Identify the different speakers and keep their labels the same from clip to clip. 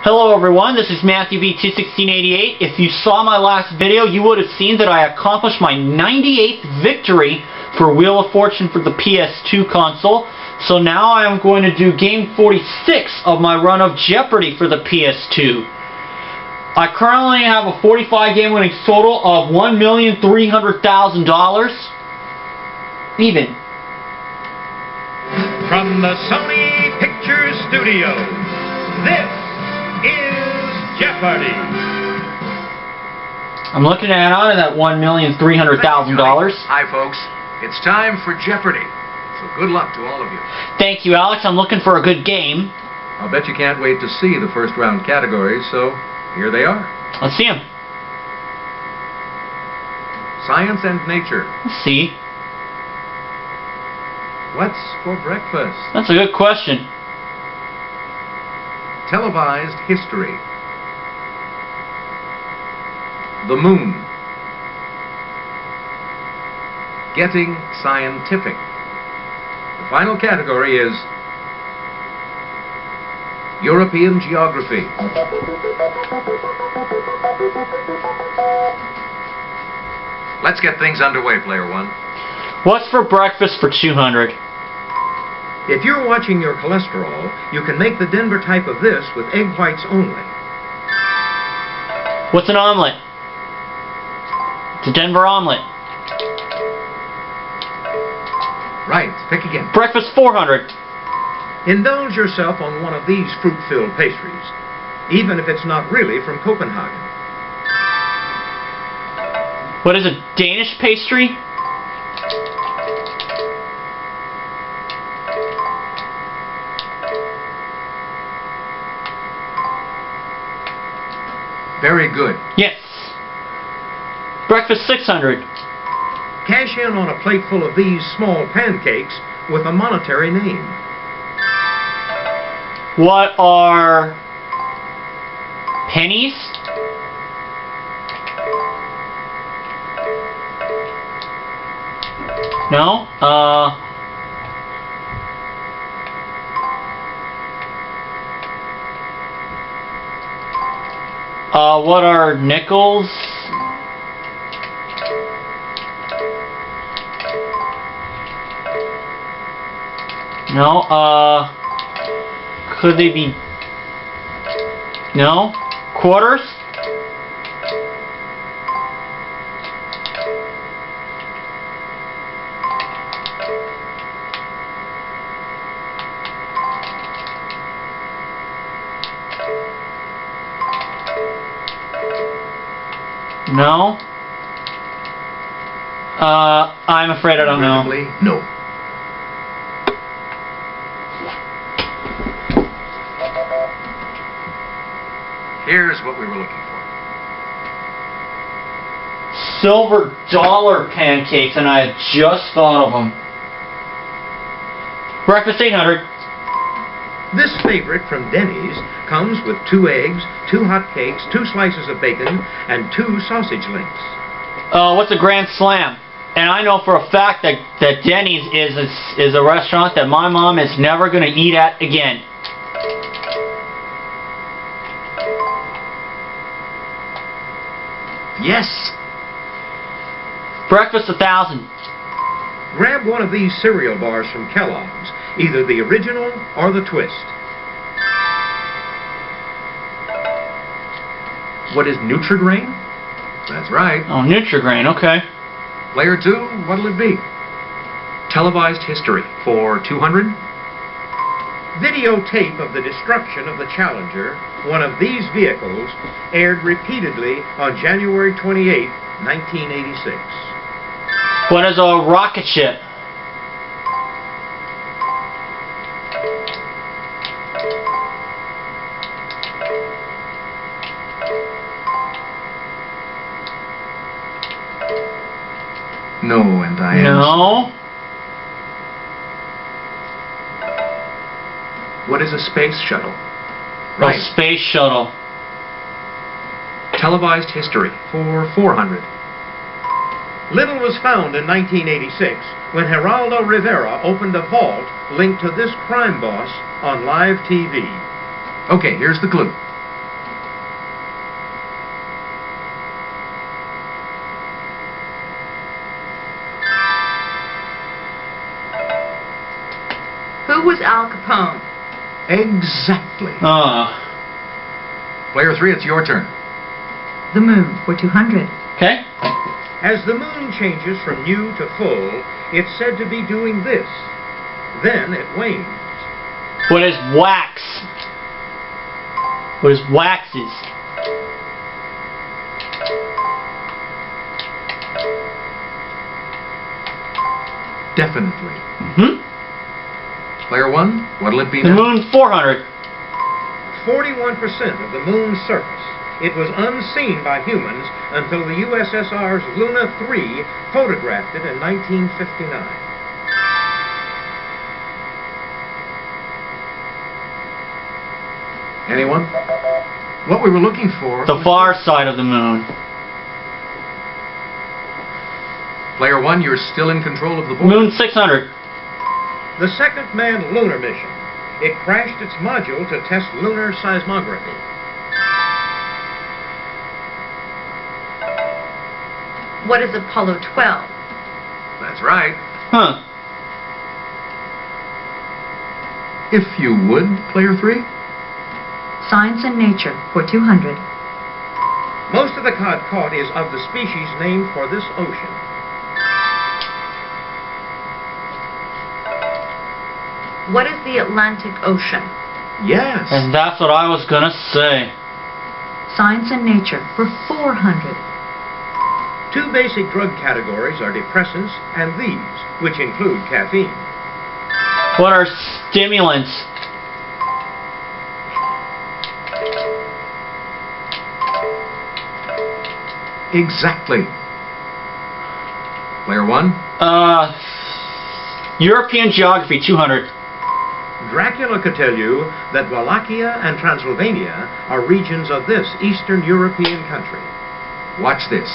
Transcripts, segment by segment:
Speaker 1: Hello everyone, this is Mathew V21688. If you saw my last video, you would have seen that I accomplished my 98th victory for Wheel of Fortune for the PS2 console. So now I am going to do game 46 of my run of Jeopardy for the PS2. I currently have a 45 game winning total of $1,300,000. Even.
Speaker 2: From the Sony Pictures Studio, this is Jeopardy!
Speaker 1: I'm looking at out of that $1,300,000.
Speaker 3: Hi, folks. It's time for Jeopardy! So good luck to all of you.
Speaker 1: Thank you, Alex. I'm looking for a good game.
Speaker 3: I'll bet you can't wait to see the first round categories, so here they are.
Speaker 1: Let's see them.
Speaker 3: Science and nature.
Speaker 1: Let's see.
Speaker 3: What's for breakfast?
Speaker 1: That's a good question.
Speaker 3: Televised history. The moon. Getting scientific. The final category is European geography. Let's get things underway, player one.
Speaker 1: What's for breakfast for 200?
Speaker 2: If you're watching your cholesterol, you can make the Denver type of this with egg whites only.
Speaker 1: What's an omelet? It's a Denver omelet.
Speaker 3: Right, pick again.
Speaker 1: Breakfast 400.
Speaker 2: Indulge yourself on one of these fruit-filled pastries, even if it's not really from Copenhagen.
Speaker 1: What is a Danish pastry?
Speaker 3: Very good.
Speaker 1: Yes. Breakfast 600.
Speaker 2: Cash in on a plate full of these small pancakes with a monetary name.
Speaker 1: What are pennies? No? Uh Uh what are nickels? No, uh could they be... No? Quarters? No? Uh, I'm afraid I don't know.
Speaker 3: No. Here's what we were looking for.
Speaker 1: Silver dollar pancakes, and I had just thought of them. Breakfast 800.
Speaker 2: This favorite from Denny's comes with two eggs, two hot cakes, two slices of bacon, and two sausage links.
Speaker 1: Uh, what's a Grand Slam? And I know for a fact that, that Denny's is, is, is a restaurant that my mom is never going to eat at again.
Speaker 3: Yes.
Speaker 1: Breakfast a 1000.
Speaker 2: Grab one of these cereal bars from Kellogg's, either the original or the twist.
Speaker 3: What is Nutrigrain? That's right.
Speaker 1: Oh, Nutrigrain, okay.
Speaker 3: Layer two, what'll it be? Televised history for 200?
Speaker 2: Videotape of the destruction of the Challenger, one of these vehicles, aired repeatedly on January 28, 1986.
Speaker 1: What is a rocket ship?
Speaker 3: Is a space shuttle?
Speaker 1: A space shuttle.
Speaker 3: Televised history for 400.
Speaker 2: Little was found in 1986 when Geraldo Rivera opened a vault linked to this crime boss on live TV.
Speaker 3: Okay, here's the clue. Exactly.
Speaker 1: Uh.
Speaker 3: Player three, it's your turn.
Speaker 4: The moon for 200.
Speaker 1: Okay.
Speaker 2: As the moon changes from new to full, it's said to be doing this. Then it wanes.
Speaker 1: What is wax? What is waxes?
Speaker 3: Definitely.
Speaker 1: Hmm?
Speaker 3: Player one, what'll it be
Speaker 1: The
Speaker 3: now?
Speaker 1: moon 400.
Speaker 2: 41% of the moon's surface. It was unseen by humans until the USSR's Luna 3 photographed it in 1959.
Speaker 3: Anyone? What we were looking for.
Speaker 1: The far side of the moon.
Speaker 3: Player one, you're still in control of the board.
Speaker 1: Moon 600.
Speaker 2: The second manned lunar mission. It crashed its module to test lunar seismography.
Speaker 4: What is Apollo 12?
Speaker 3: That's right.
Speaker 1: Huh.
Speaker 3: If you would, player three.
Speaker 4: Science and Nature for 200.
Speaker 2: Most of the cod caught is of the species named for this ocean.
Speaker 4: What is the Atlantic Ocean?
Speaker 3: Yes.
Speaker 1: And that's what I was gonna say.
Speaker 4: Science and Nature for 400.
Speaker 2: Two basic drug categories are depressants and these, which include caffeine.
Speaker 1: What are stimulants?
Speaker 3: Exactly. Player one.
Speaker 1: Uh, European geography 200.
Speaker 2: Dracula could tell you that Wallachia and Transylvania are regions of this Eastern European country.
Speaker 3: Watch this.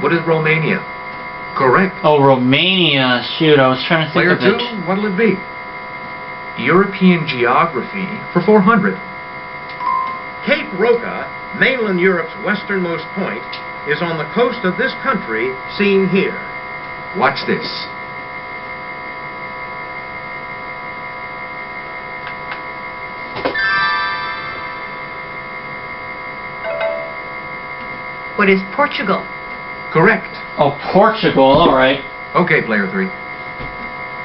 Speaker 3: What is Romania? Correct.
Speaker 1: Oh, Romania. Shoot, I was trying to think
Speaker 3: Player
Speaker 1: of
Speaker 3: two,
Speaker 1: it.
Speaker 3: what'll it be? European geography for 400.
Speaker 2: Cape Roca, mainland Europe's westernmost point, is on the coast of this country, seen here.
Speaker 3: Watch this.
Speaker 4: What is Portugal?
Speaker 3: Correct.
Speaker 1: Oh, Portugal. All right.
Speaker 3: Okay, player three.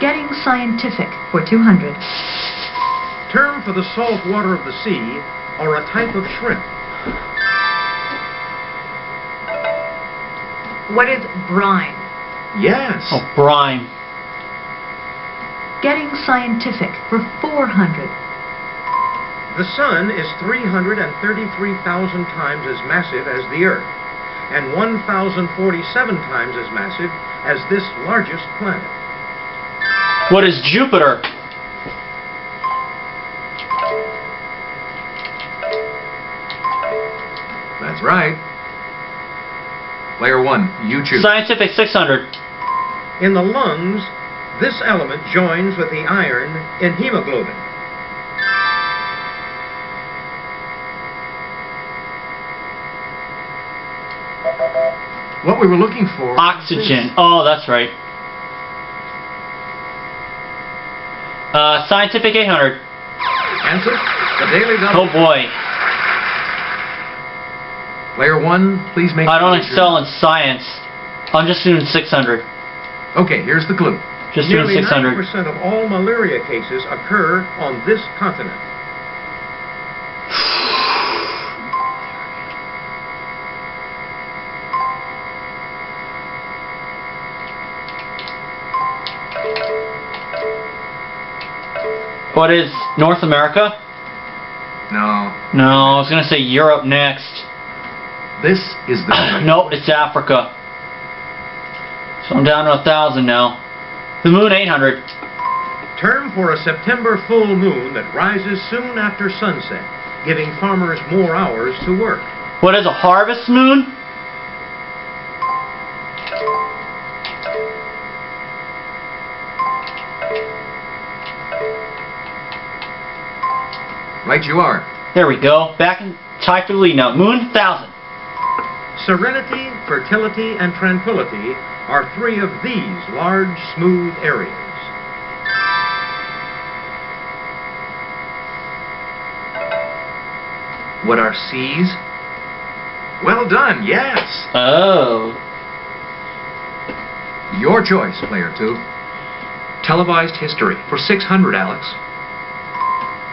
Speaker 4: Getting Scientific for 200.
Speaker 2: Term for the salt water of the sea, or a type of shrimp.
Speaker 4: What is brine?
Speaker 3: Yes.
Speaker 1: Oh, brine.
Speaker 4: Getting Scientific for 400.
Speaker 2: The sun is 333,000 times as massive as the Earth, and 1,047 times as massive as this largest planet.
Speaker 1: What is Jupiter?
Speaker 3: That's right. Player one, you choose.
Speaker 1: Scientific 600.
Speaker 2: In the lungs, this element joins with the iron in hemoglobin.
Speaker 3: What we were looking for.
Speaker 1: Oxygen. Oh, that's right. Uh, Scientific 800.
Speaker 3: Answer: The Daily
Speaker 1: Oh boy.
Speaker 3: Player one, please make.
Speaker 1: I don't
Speaker 3: your
Speaker 1: excel in science. I'm just doing 600.
Speaker 3: Okay, here's the clue.
Speaker 1: Just doing
Speaker 2: Nearly
Speaker 1: 600.
Speaker 2: 90% of all malaria cases occur on this continent.
Speaker 1: What is North America?
Speaker 3: No,
Speaker 1: No, I was gonna say Europe next.
Speaker 3: This is the.
Speaker 1: Ah, nope, it's Africa. So I'm down to a thousand now. The moon 800.
Speaker 2: Term for a September full moon that rises soon after sunset, giving farmers more hours to work.
Speaker 1: What is a harvest moon?
Speaker 3: Right, you are.
Speaker 1: There we go. Back in tied for the lead now. Moon 1000.
Speaker 2: Serenity, fertility, and tranquility are three of these large, smooth areas.
Speaker 3: What are seas? Well done, yes.
Speaker 1: Oh.
Speaker 3: Your choice, player two. Televised history for 600, Alex.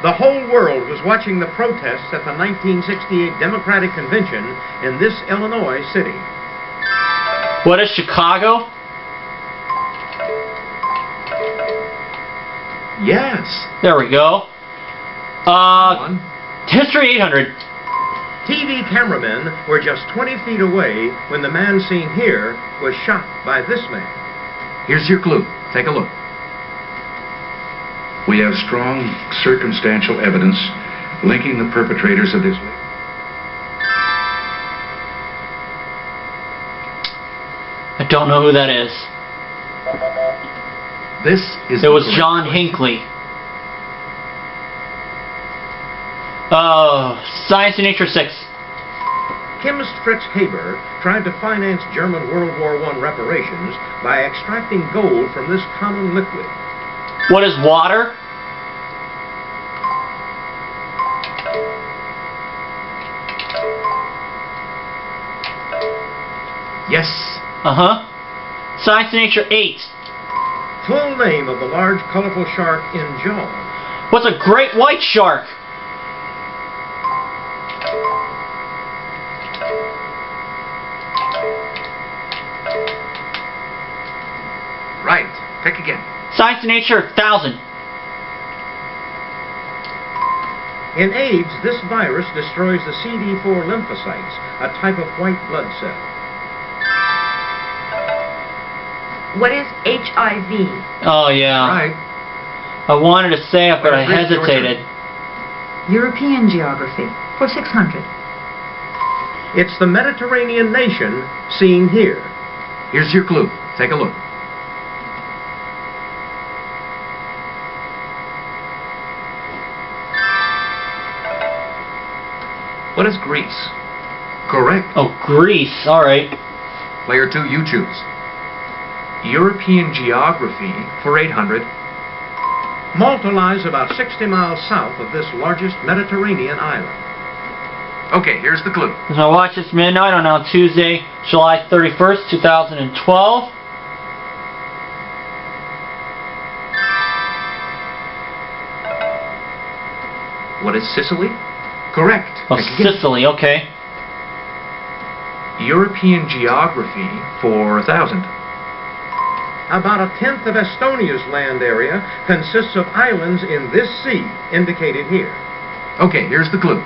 Speaker 2: The whole world was watching the protests at the 1968 Democratic Convention in this Illinois city.
Speaker 1: What is Chicago?
Speaker 3: Yes.
Speaker 1: There we go. Uh,
Speaker 3: One.
Speaker 1: History 800.
Speaker 2: TV cameramen were just 20 feet away when the man seen here was shot by this man.
Speaker 3: Here's your clue. Take a look.
Speaker 5: We have strong circumstantial evidence linking the perpetrators of this.
Speaker 1: I don't know who that is.
Speaker 3: This is
Speaker 1: It was John
Speaker 3: question.
Speaker 1: Hinckley. Oh, Science and Nature 6.
Speaker 2: Chemist Fritz Haber tried to finance German World War I reparations by extracting gold from this common liquid.
Speaker 1: What is water?
Speaker 3: Yes.
Speaker 1: Uh-huh. Science and Nature 8.
Speaker 2: Full name of the large colorful shark in Jaws.
Speaker 1: What's a great white shark?
Speaker 3: Right. Pick again.
Speaker 1: Science and Nature 1000.
Speaker 2: In AIDS, this virus destroys the CD4 lymphocytes, a type of white blood cell.
Speaker 4: What is HIV?
Speaker 1: Oh, yeah.
Speaker 3: Right.
Speaker 1: I wanted to say it, but I
Speaker 3: Wait, Rick,
Speaker 1: hesitated.
Speaker 4: European geography for 600.
Speaker 2: It's the Mediterranean nation seen here.
Speaker 3: Here's your clue. Take a look. What is Greece? Correct.
Speaker 1: Oh, Greece. All right.
Speaker 3: Player two, you choose. European geography for 800.
Speaker 2: Malta lies about 60 miles south of this largest Mediterranean island.
Speaker 3: Okay, here's the clue.
Speaker 1: As I watch this midnight on now Tuesday, July 31st, 2012.
Speaker 3: What is Sicily? Correct.
Speaker 1: Oh, Sicily. Okay.
Speaker 3: European geography for a 1,000.
Speaker 2: About a tenth of Estonia's land area consists of islands in this sea, indicated here.
Speaker 3: Okay, here's the clue.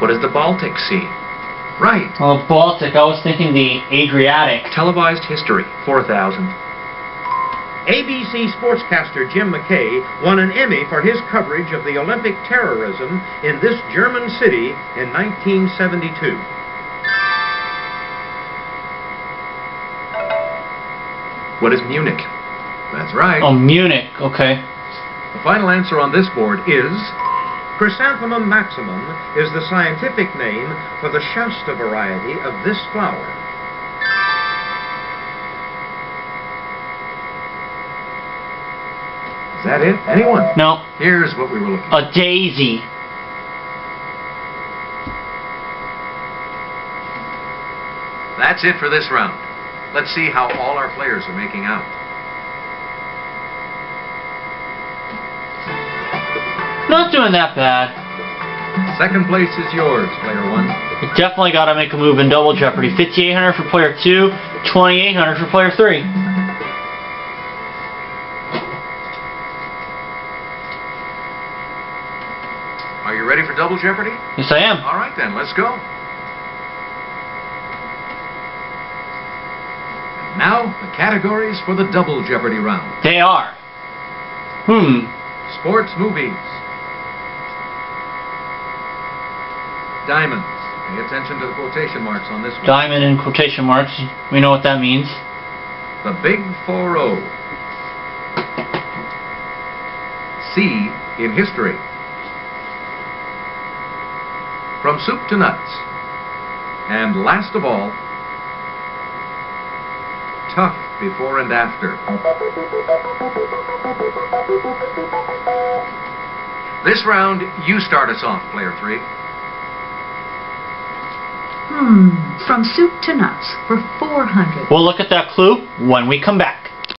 Speaker 3: What is the Baltic Sea? Right.
Speaker 1: Oh, Baltic. I was thinking the Adriatic.
Speaker 3: Televised history, 4,000.
Speaker 2: ABC sportscaster Jim McKay won an Emmy for his coverage of the Olympic terrorism in this German city in 1972.
Speaker 3: What is Munich? That's right.
Speaker 1: Oh, Munich. Okay.
Speaker 3: The final answer on this board is
Speaker 2: Chrysanthemum maximum is the scientific name for the Shasta variety of this flower.
Speaker 3: Is that it? Anyone?
Speaker 1: No,
Speaker 3: Here's what we were looking for.
Speaker 1: a daisy.
Speaker 3: That's it for this round. Let's see how all our players are making out.
Speaker 1: Not doing that bad.
Speaker 3: Second place is yours, player one.
Speaker 1: You definitely got to make a move in Double Jeopardy. 5800 for player 2, 2800 for player 3.
Speaker 3: Are you ready for Double Jeopardy?
Speaker 1: Yes, I am.
Speaker 3: All right then, let's go. And now, the categories for the Double Jeopardy round.
Speaker 1: They are. Hmm.
Speaker 3: Sports movies. Diamonds. Pay attention to the quotation marks on this one.
Speaker 1: Diamond in quotation marks. We know what that means.
Speaker 3: The Big 4-0. C in history. From soup to nuts. And last of all, tough before and after.
Speaker 6: This round, you start us off, player three.
Speaker 4: Hmm. From soup to nuts for 400.
Speaker 1: We'll look at that clue when we come back.